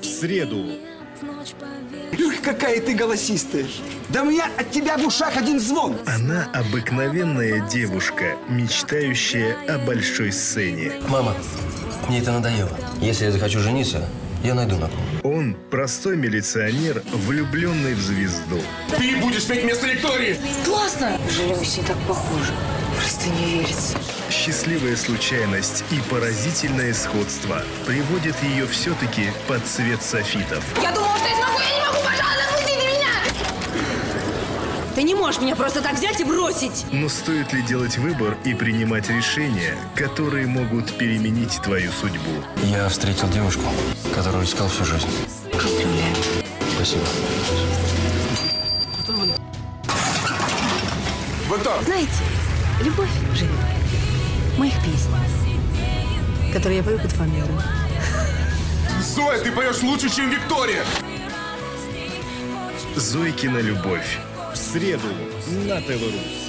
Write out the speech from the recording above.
В среду. Ух, какая ты голосистая. Да у меня от тебя в ушах один звон. Она обыкновенная девушка, мечтающая о большой сцене. Мама, мне это надоело. Если я захочу жениться, я найду на ком. Он простой милиционер, влюбленный в звезду. Ты будешь петь вместо Виктории! Классно! Жаль, с ней так похожи. Счастливая случайность и поразительное сходство приводят ее все-таки под цвет софитов. Я думала, что я смогу, я не могу, пожалуйста, отпустите меня! Ты не можешь меня просто так взять и бросить! Но стоит ли делать выбор и принимать решения, которые могут переменить твою судьбу? Я встретил девушку, которую искал всю жизнь. Поздравляю. Спасибо. Вы кто? Знаете, любовь в моих песнях, которые я пою под фамилию. Зоя, ты поешь лучше, чем Виктория! Зойкина любовь. В среду на ТВ